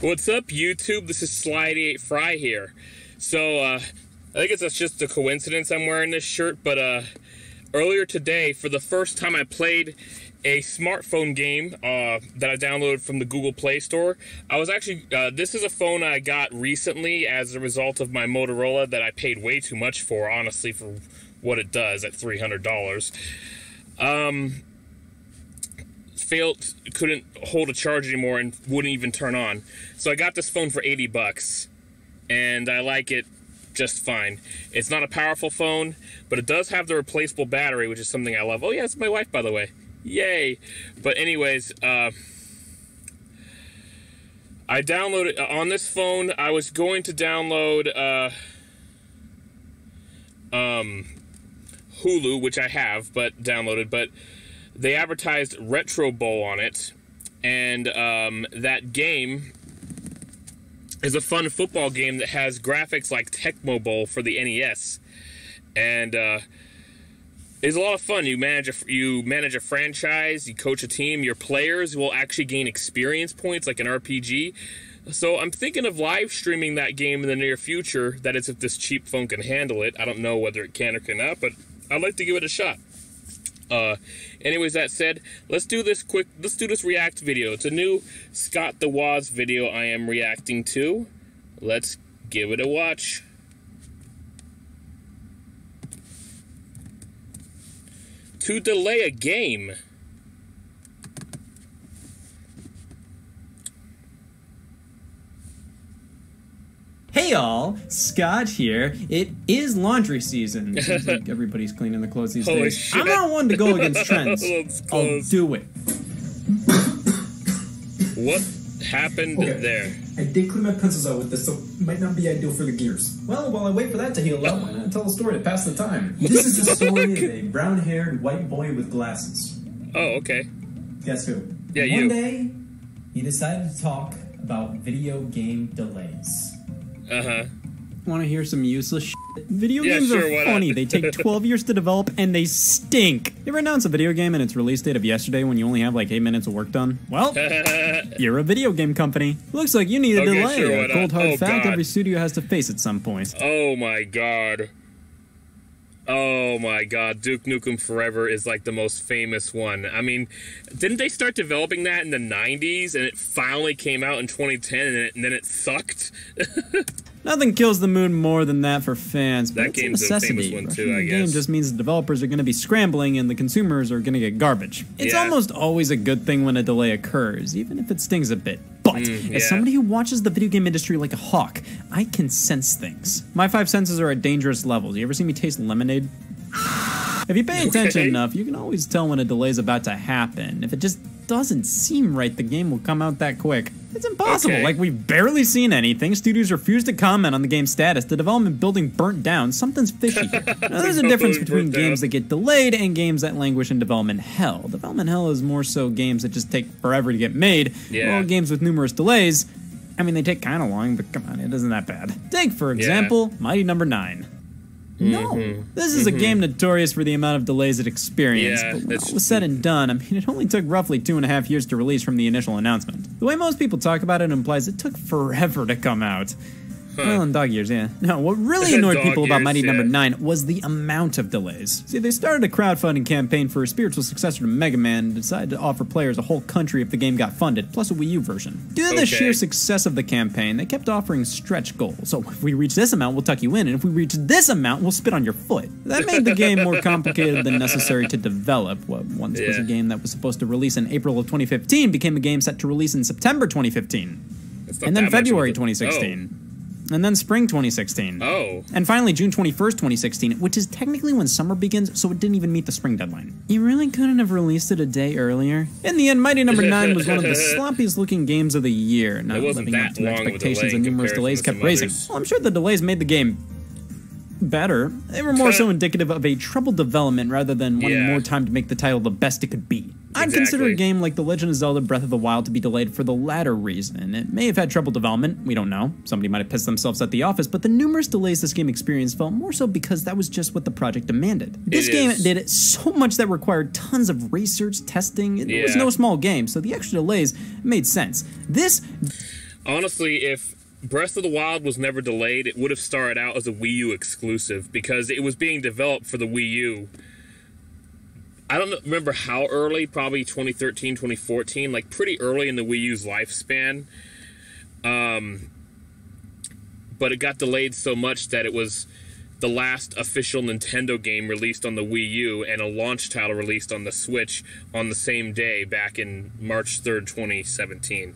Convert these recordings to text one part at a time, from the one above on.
What's up, YouTube? This is Sly88Frye here. So, uh, I think it's just a coincidence I'm wearing this shirt, but uh, earlier today, for the first time, I played a smartphone game uh, that I downloaded from the Google Play Store. I was actually, uh, this is a phone I got recently as a result of my Motorola that I paid way too much for, honestly, for what it does at $300. Um, failed, couldn't hold a charge anymore and wouldn't even turn on. So I got this phone for 80 bucks and I like it just fine. It's not a powerful phone, but it does have the replaceable battery, which is something I love. Oh yeah, it's my wife, by the way. Yay! But anyways, uh, I downloaded uh, on this phone. I was going to download uh, um, Hulu, which I have, but downloaded. But they advertised Retro Bowl on it, and um, that game is a fun football game that has graphics like Tecmo Bowl for the NES, and uh, it's a lot of fun. You manage a you manage a franchise, you coach a team. Your players will actually gain experience points like an RPG. So I'm thinking of live streaming that game in the near future. That is, if this cheap phone can handle it. I don't know whether it can or cannot, but I'd like to give it a shot. Uh, anyways, that said, let's do this quick. Let's do this react video. It's a new Scott the Woz video I am reacting to. Let's give it a watch. To delay a game. Hey all, Scott here. It is laundry season. Seems like everybody's cleaning the clothes these Holy days. shit. I'm not one to go against trends. I'll close. do it. What happened Okay. there? I did clean my pencils out with this, so it might not be ideal for the gears. Well, while I wait for that to heal up, why not tell a story to pass the time? This is the story of a brown-haired white boy with glasses. Oh, okay. Guess who? Yeah, One you. day, he decided to talk about video game delays. Uh huh. Want to hear some useless shit? Video Yeah, games sure, are funny. They take 12 years to develop and they stink. You ever announce a video game and its release date of yesterday when you only have like 8 minutes of work done? Well, you're a video game company. Looks like you need a Okay, delay. sure, a cold hard Oh, fact God. every studio has to face at some point. Oh my god. Oh my god, Duke Nukem Forever is like the most famous one. I mean, didn't they start developing that in the 90s and it finally came out in 2010 and, it, and then it sucked? Nothing kills the mood more than that for fans, but That it's a game's a famous one too, I the game guess. just means the developers are going to be scrambling and the consumers are going to get garbage. It's Yeah. almost always a good thing when a delay occurs, even if it stings a bit. But Mm, yeah. as somebody who watches the video game industry like a hawk, I can sense things. My five senses are at dangerous levels. You ever see me taste lemonade? If you pay attention Okay. enough, you can always tell when a delay is about to happen. If it just doesn't seem right, the game will come out that quick. It's impossible. Okay. Like we've barely seen anything. Studios refuse to comment on the game's status. The development building burnt down. Something's fishy here. Now, there's a difference between games down. that get delayed and games that languish in development hell. Development hell is more so games that just take forever to get made. Yeah. While games with numerous delays, I mean, they take kind of long, but come on, it isn't that bad. Take, for example, Mighty Number 9. No, this is a game notorious for the amount of delays it experienced. Mm-hmm. Yeah, but all was said and done, I mean, it only took roughly two and a half years to release from the initial announcement. The way most people talk about it implies it took forever to come out. Hmm. Well, in dog years, yeah. No, what really annoyed people about years, Mighty Number yeah. 9 was the amount of delays. See, they started a crowdfunding campaign for a spiritual successor to Mega Man and decided to offer players a whole country if the game got funded, plus a Wii U version. Due to the sheer success of the campaign, they kept offering stretch goals. So if we reach this amount, we'll tuck you in, and if we reach this amount, we'll spit on your foot. That made the game more complicated than necessary to develop. What once was a game that was supposed to release in April of 2015 became a game set to release in September 2015, and then that much of a February de- 2016, and then spring 2016. Oh. And finally, June 21st, 2016, which is technically when summer begins, so it didn't even meet the spring deadline. You really couldn't have released it a day earlier? In the end, Mighty Number 9 was one of the sloppiest looking games of the year, not living up to long of a expectations and numerous delays kept some raising. others. Well, I'm sure the delays made the game better. They were more so indicative of a troubled development rather than wanting Yeah. more time to make the title the best it could be. I'd consider a game like The Legend of Zelda Breath of the Wild to be delayed for the latter reason. It may have had trouble development, we don't know. Somebody might have pissed themselves at the office, but the numerous delays this game experienced felt more so because that was just what the project demanded. This It game is. did so much that required tons of research, testing. It was no small game, so the extra delays made sense. This honestly, if Breath of the Wild was never delayed, it would have started out as a Wii U exclusive because it was being developed for the Wii U. I don't remember how early, probably 2013, 2014, like pretty early in the Wii U's lifespan. Um, but it got delayed so much that it was the last official Nintendo game released on the Wii U and a launch title released on the Switch on the same day back in March 3rd, 2017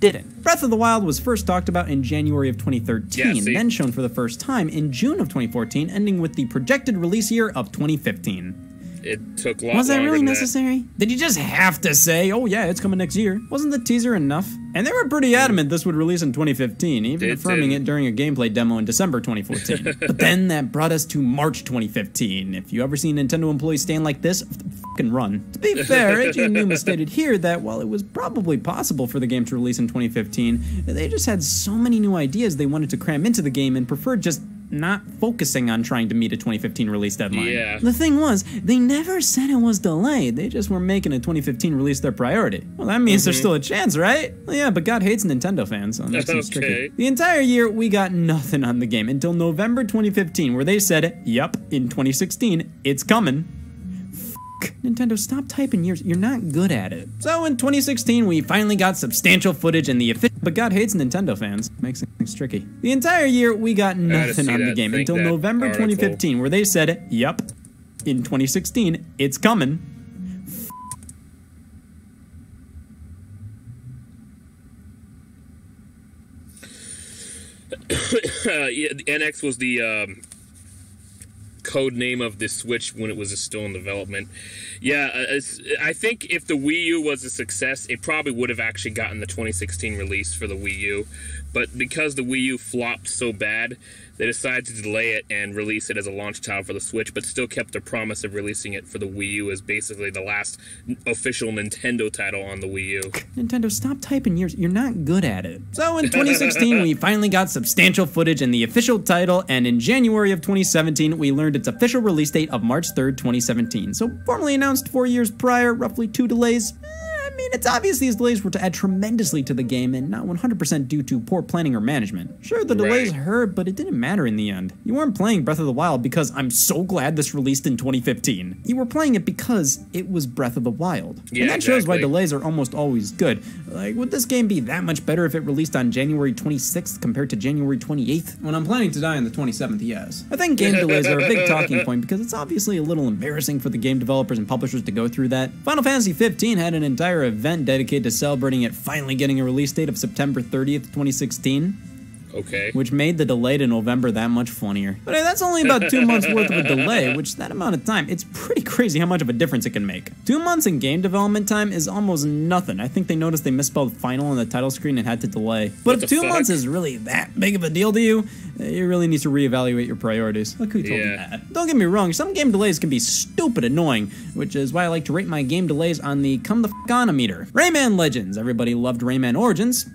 didn't. Breath of the Wild was first talked about in January of 2013, Yeah, then shown for the first time in June of 2014, ending with the projected release year of 2015. It took lot Was that really than that. necessary? Did you just have to say, oh yeah, it's coming next year? Wasn't the teaser enough? And they were pretty hmm. adamant this would release in 2015, even It affirming did. it during a gameplay demo in December 2014. but then that brought us to March 2015. If you ever see Nintendo employees stand like this, fucking run. To be fair, Eiji Aonuma stated here that while it was probably possible for the game to release in 2015, they just had so many new ideas they wanted to cram into the game and preferred just not focusing on trying to meet a 2015 release deadline. Yeah. The thing was, they never said it was delayed. They just were making a 2015 release their priority. Well, that means there's mm-hmm. still a chance, right? Well, yeah, but God hates Nintendo fans, so that Okay. tricky. The entire year, we got nothing on the game until November 2015, where they said, "Yup, in 2016, it's coming." F- Nintendo, stop typing years. You're not good at it. So in 2016, we finally got substantial footage in the official. But God hates Nintendo fans. Makes things tricky. The entire year, we got nothing see on the game until November article. 2015, where they said, yep, in 2016, it's coming." Uh, yeah, the NX was the um, code name of the Switch when it was still in development. Yeah, uh, I think if the Wii U was a success, it probably would have actually gotten the 2016 release for the Wii U. But because the Wii U flopped so bad, they decided to delay it and release it as a launch title for the Switch, but still kept their promise of releasing it for the Wii U as basically the last official Nintendo title on the Wii U. Nintendo, stop typing years. You're not good at it. So in 2016, we finally got substantial footage in the official title, and in January of 2017, we learned its official release date of March 3rd, 2017. So formally announced four years prior, roughly two delays. Eh, I mean, it's obvious these delays were to add tremendously to the game and not 100% due to poor planning or management. Sure, the delays Right. hurt, but it didn't matter in the end. You weren't playing Breath of the Wild because I'm so glad this released in 2015. You were playing it because it was Breath of the Wild. Yeah, and that shows why delays are almost always good. Like, would this game be that much better if it released on January 26th compared to January 28th? When I'm planning to die on the 27th, yes. I think game delays are a big talking point because it's obviously a little embarrassing for the game developers and publishers to go through that. Final Fantasy 15 had an entire event dedicated to celebrating it finally getting a release date of September 30th, 2016 Okay. which made the delay to November that much funnier. But hey, that's only about two months worth of a delay, which that amount of time, it's pretty crazy how much of a difference it can make. Two months in game development time is almost nothing. I think they noticed they misspelled final on the title screen and had to delay. But What if two fuck? months is really that big of a deal to you, uh, you really need to reevaluate your priorities. Look who told you Yeah. that. Don't get me wrong, some game delays can be stupid annoying, which is why I like to rate my game delays on the come the f on meter. Rayman Legends. Everybody loved Rayman Origins.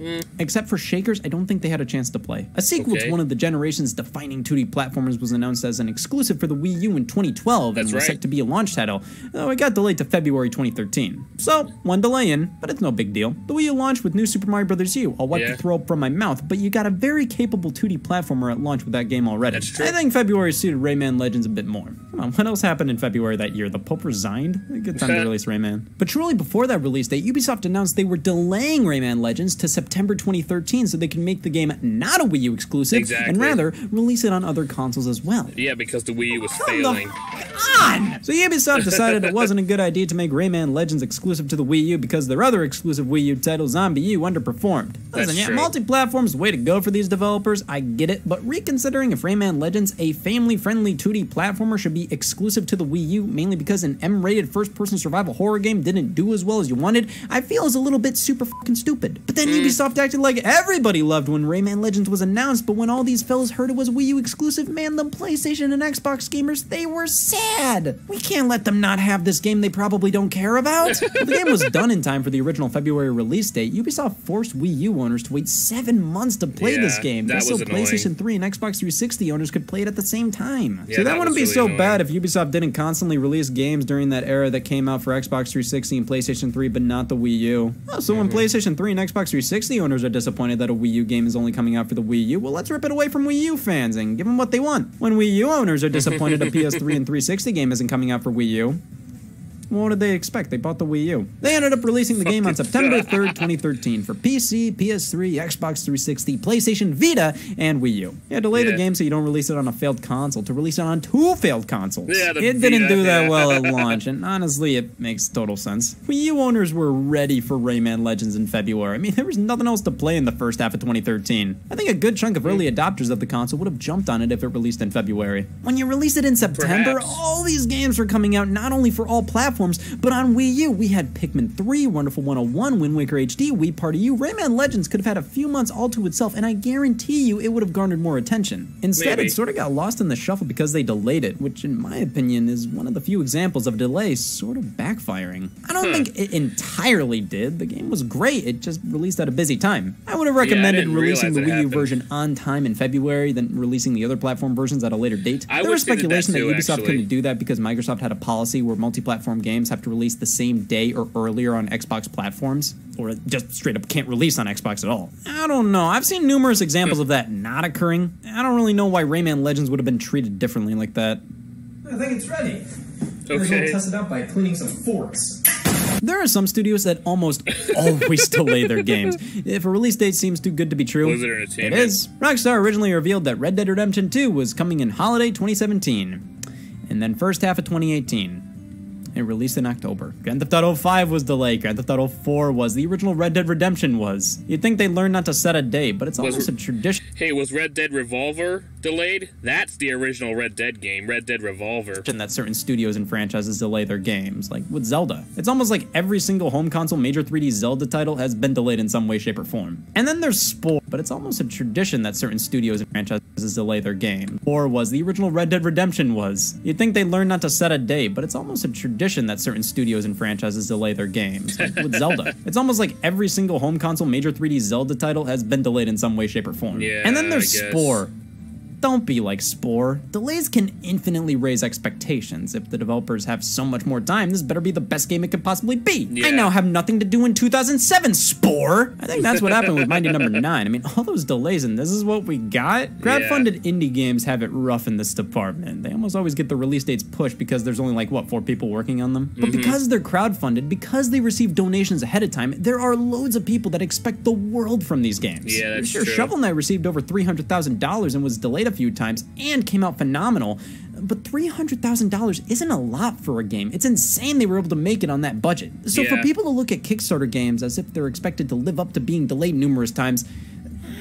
Mm. Except for Shakers, I don't think they had a chance to play. A sequel to one of the generation's defining 2D platformers was announced as an exclusive for the Wii U in 2012 That's and was right. set to be a launch title, though it got delayed to February 2013. So, one delay in, but it's no big deal. The Wii U launched with New Super Mario Bros. U. I'll wipe Yeah. the throw up from my mouth, but you got a very capable 2D platformer at launch with that game already. I think February suited Rayman Legends a bit more. Come on, what else happened in February that year? The Pope resigned? A good time to release Rayman. But truly, before that release date, Ubisoft announced they were delaying Rayman Legends to September 2013 so they can make the game not a Wii U exclusive Exactly. and rather release it on other consoles as well. Yeah, because the Wii U was Come failing. on! So Ubisoft decided it wasn't a good idea to make Rayman Legends exclusive to the Wii U because their other exclusive Wii U title, ZombiU, underperformed. Listen, That's yeah, true. multi-platform's the way to go for these developers. I get it, but reconsidering if Rayman Legends, a family-friendly 2D platformer, should be exclusive to the Wii U, mainly because an M-rated first-person survival horror game didn't do as well as you wanted, I feel is a little bit super fucking stupid. But then Mm. Ubisoft acted like everybody loved when Rayman Legends was announced, but when all these fellas heard it was Wii U exclusive, man, the PlayStation and Xbox gamers, they were sad. We can't let them not have this game they probably don't care about. The game was done in time for the original February release date. Ubisoft forced Wii U owners to wait seven months to play this game, that so. PlayStation 3 and Xbox 360 owners could play it at the same time. Yeah, so that, that wouldn't be really so annoying. bad if Ubisoft didn't constantly release games during that era that came out for Xbox 360 and PlayStation 3, but not the Wii U. Oh, so when PlayStation 3 and Xbox 360 owners are disappointed that a Wii U game is only coming out for the Wii U, well, let's rip it away from Wii U fans and give them what they want. When Wii U owners are disappointed a PS3 and 360 game isn't coming out for Wii U, what did they expect? They bought the Wii U. They ended up releasing the game on September 3rd, 2013 for PC, PS3, Xbox 360, PlayStation Vita, and Wii U. Yeah, delay the game so you don't release it on a failed console to release it on two failed consoles. Yeah, it didn't Vita, do that yeah. well at launch, and honestly, it makes total sense. Wii U owners were ready for Rayman Legends in February. I mean, there was nothing else to play in the first half of 2013. I think a good chunk of early adopters of the console would have jumped on it if it released in February. When you release it in September, Perhaps. all these games were coming out not only for all platforms, but on Wii U. We had Pikmin 3, Wonderful 101, Wind Waker HD, Wii Party U. Rayman Legends could have had a few months all to itself, and I guarantee you it would have garnered more attention. Instead, Maybe. it sort of got lost in the shuffle because they delayed it, which, in my opinion, is one of the few examples of delay sort of backfiring. I don't Huh. think it entirely did. The game was great, it just released at a busy time. I would have recommended didn't releasing the Wii U happened. version on time in February, then releasing the other platform versions at a later date. I there was did that speculation that, Ubisoft actually. couldn't do that because Microsoft had a policy where multi-platform games have to release the same day or earlier on Xbox platforms, or just straight up can't release on Xbox at all. I don't know. I've seen numerous examples of that not occurring. I don't really know why Rayman Legends would have been treated differently like that. I think it's ready. We're Okay. gonna test it out by cleaning some forks. There are some studios that almost always delay their games. If a release date seems too good to be true, Blizzard it Entertainment. is. Rockstar originally revealed that Red Dead Redemption 2 was coming in holiday 2017, and then first half of 2018. It released in October. Grand Theft Auto 5 was delayed. Grand Theft Auto 4 was. The original Red Dead Redemption was. You'd think they learned not to set a date, but it's Was- almost a tradition Hey, was Red Dead Revolver delayed? That's the original Red Dead game, Red Dead Revolver. And that certain studios and franchises delay their games, like with Zelda. It's almost like every single home console major 3D Zelda title has been delayed in some way, shape, or form. And then there's Spore, but it's almost a tradition that certain studios and franchises delay their game. Or was the original Red Dead Redemption was. You'd think they learned not to set a date, but it's almost a tradition that certain studios and franchises delay their games, like with Zelda. It's almost like every single home console major 3D Zelda title has been delayed in some way, shape, or form. Yeah, and then there's Spore. Don't be like Spore. Delays can infinitely raise expectations. If the developers have so much more time, this better be the best game it could possibly be. I now have nothing to do in 2007, Spore! I think that's what happened with Mighty Number 9. I mean, all those delays and this is what we got? Crowdfunded indie games have it rough in this department. They almost always get the release dates pushed because there's only like, what, four people working on them? Mm-hmm. But because they're crowdfunded, because they receive donations ahead of time, there are loads of people that expect the world from these games. Yeah, that's sure, true. Shovel Knight received over $300,000 and was delayed a few times and came out phenomenal. But $300,000 isn't a lot for a game. It's insane they were able to make it on that budget. So for people to look at Kickstarter games as if they're expected to live up to being delayed numerous times,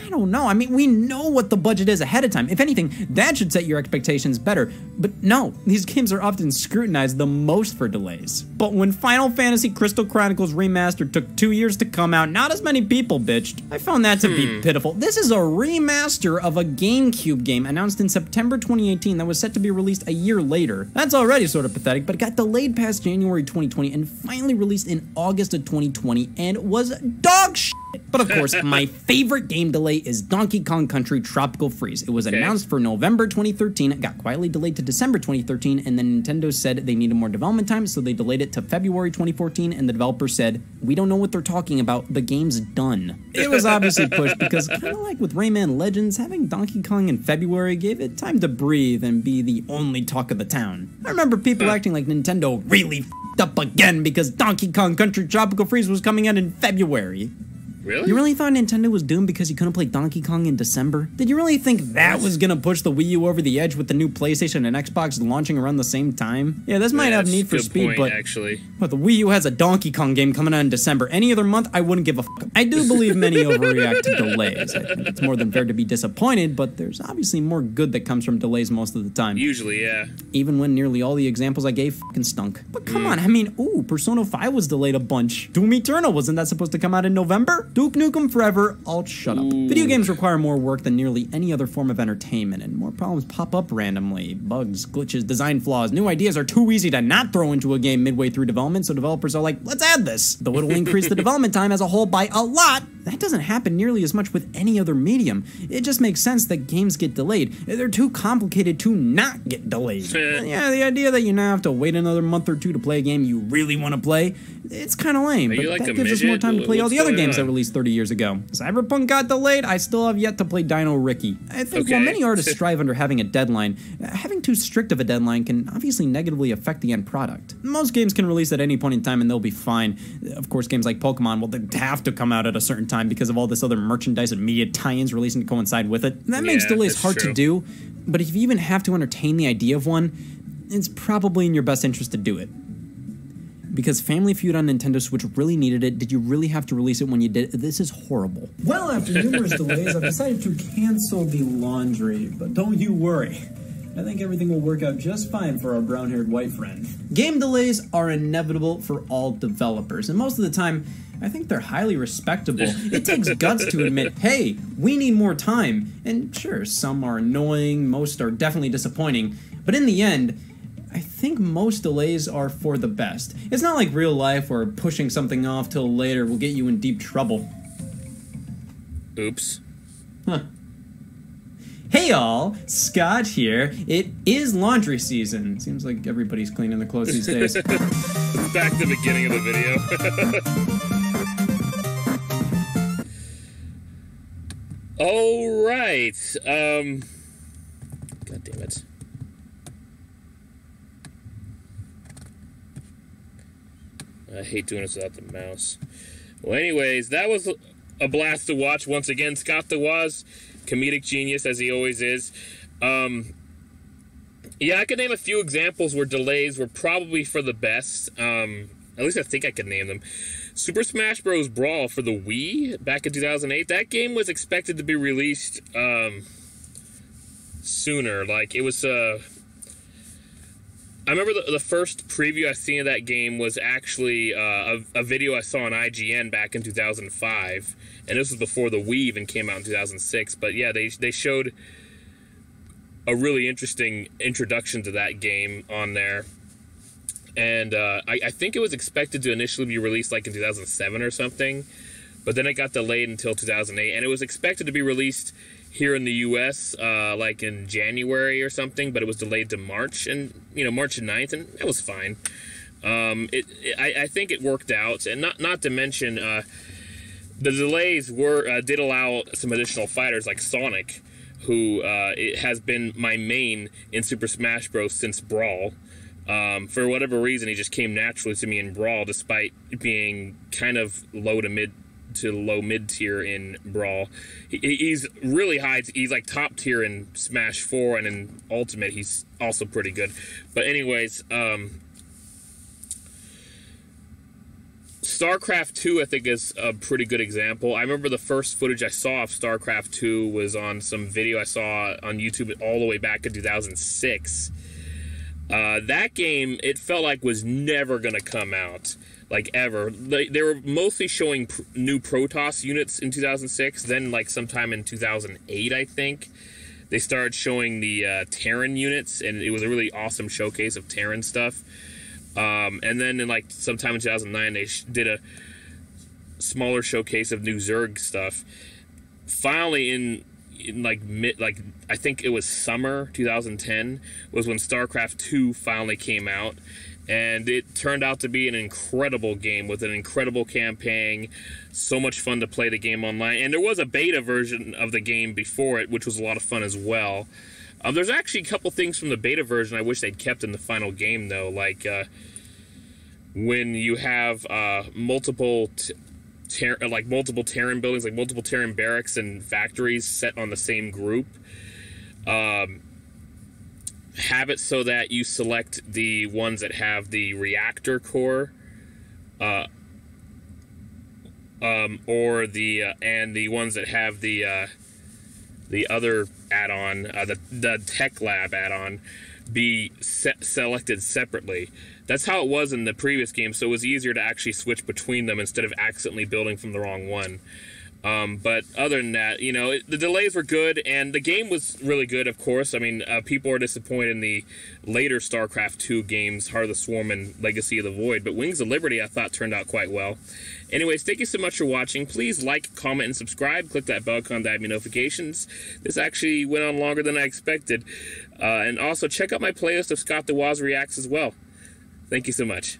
I don't know. I mean, we know what the budget is ahead of time. If anything, that should set your expectations better. But no, these games are often scrutinized the most for delays. But when Final Fantasy Crystal Chronicles Remastered took two years to come out, not as many people bitched. I found that to be hmm. pitiful. This is a remaster of a GameCube game announced in September 2018 that was set to be released a year later. That's already sort of pathetic, but it got delayed past January 2020 and finally released in August of 2020 and was dog shit. But of course, my favorite game delay is Donkey Kong Country Tropical Freeze. It was announced for November 2013, it got quietly delayed to December 2013, and then Nintendo said they needed more development time, so they delayed it to February 2014, and the developer said, We don't know what they're talking about, the game's done. It was obviously pushed because, kind of like with Rayman Legends, having Donkey Kong in February gave it time to breathe and be the only talk of the town. I remember people hmm. acting like Nintendo really fed up again because Donkey Kong Country Tropical Freeze was coming out in February. Really? You really thought Nintendo was doomed because you couldn't play Donkey Kong in December? Did you really think that was gonna push the Wii U over the edge with the new PlayStation and Xbox launching around the same time? Yeah, this might Yeah, have Need for Speed, point, but actually, but the Wii U has a Donkey Kong game coming out in December. Any other month, I wouldn't give a fuck. I do believe many overreact to delays. I think it's more than fair to be disappointed, but there's obviously more good that comes from delays most of the time usually, yeah. even when nearly all the examples I gave fucking stunk. But come hmm. on, I mean, ooh, Persona 5 was delayed a bunch. Doom Eternal wasn't that supposed to come out in November? Duke Nukem Forever, I'll shut up. Video games require more work than nearly any other form of entertainment, and more problems pop up randomly. Bugs, glitches, design flaws, new ideas are too easy to not throw into a game midway through development, so developers are like, let's add this. Though it'll increase the development time as a whole by a lot, that doesn't happen nearly as much with any other medium. It just makes sense that games get delayed. They're too complicated to not get delayed. yeah, the idea that you now have to wait another month or two to play a game you really want to play, it's kind of lame. But like that gives us more time to play all the other games that on? Released 30 years ago. Cyberpunk got delayed. I still have yet to play Dino Riki. I think while many artists strive under having a deadline, having too strict of a deadline can obviously negatively affect the end product. Most games can release at any point in time and they'll be fine. Of course, games like Pokemon will they have to come out at a certain time because of all this other merchandise and media tie-ins releasing to coincide with it. That makes delays hard to do, but if you even have to entertain the idea of one, it's probably in your best interest to do it. Because Family Feud on Nintendo Switch really needed it. Did you really have to release it when you did? This is horrible. Well, after numerous delays, I've decided to cancel the laundry. But don't you worry. I think everything will work out just fine for our brown haired white friend. Game delays are inevitable for all developers, and most of the time, I think they're highly respectable. It takes guts to admit, hey, we need more time. And sure, some are annoying, most are definitely disappointing, but in the end, I think most delays are for the best. It's not like real life where pushing something off till later will get you in deep trouble. Oops. Huh. Hey y'all, Scott here. It is laundry season. Seems like everybody's cleaning their clothes these days. Back to the beginning of the video. All right. Um. God damn it. I hate doing this without the mouse. Well, anyways, that was a blast to watch once again. Scott the Woz, comedic genius as he always is. Um, yeah, I could name a few examples where delays were probably for the best. Um, at least I think I could name them. Super Smash Bros. Brawl for the Wii back in 2008. That game was expected to be released um, sooner. Like it was. Uh, I remember the, the first preview I seen of that game was actually uh, a, a video I saw on IGN back in 2005, and this was before the Wii even came out in 2006. But yeah, they they showed a really interesting introduction to that game on there. And uh, I, I think it was expected to initially be released like in 2007 or something, but then it got delayed until 2008, and it was expected to be released here in the U.S. Uh, like in January or something, but it was delayed to March and you know March 9th, and that was fine. Um, it, it I, I think it worked out, and not not to mention uh, the delays were uh, did allow some additional fighters like Sonic, who uh, it has been my main in Super Smash Bros. since Brawl. Um, for whatever reason, he just came naturally to me in Brawl, despite being kind of low to mid to low mid tier in Brawl. He, he's really high. He's like top tier in Smash Four, and in Ultimate, he's also pretty good. But anyways, um, StarCraft 2, I think, is a pretty good example. I remember the first footage I saw of StarCraft 2 was on some video I saw on YouTube all the way back in 2006. Uh, that game, it felt like was never going to come out, like ever. They, they were mostly showing pr- new Protoss units in 2006. Then, like sometime in 2008, I think, they started showing the uh, Terran units, and it was a really awesome showcase of Terran stuff. Um, and then in like sometime in 2009, they did a smaller showcase of new Zerg stuff. Finally, in in like mid, like I think it was summer 2010 was when StarCraft 2 finally came out, and it turned out to be an incredible game with an incredible campaign. So much fun to play the game online, and there was a beta version of the game before it, which was a lot of fun as well. Um, there's actually a couple things from the beta version I wish they'd kept in the final game though, like uh, when you have uh, multiple. Ter- like multiple Terran buildings, like multiple Terran barracks and factories set on the same group. Um, have it so that you select the ones that have the reactor core, uh, um, or the uh, and the ones that have the uh, the other add-on, uh, the the Tech Lab add-on, be se- selected separately. That's how it was in the previous game, so it was easier to actually switch between them instead of accidentally building from the wrong one. Um, but other than that, you know, it, the delays were good, and the game was really good. Of course, I mean, uh, people are disappointed in the later StarCraft two games, Heart of the Swarm and Legacy of the Void. But Wings of Liberty, I thought, turned out quite well. Anyways, thank you so much for watching. Please like, comment, and subscribe. Click that bell icon to have me notifications. This actually went on longer than I expected. Uh, and also check out my playlist of Scott the Woz reacts as well. Thank you so much.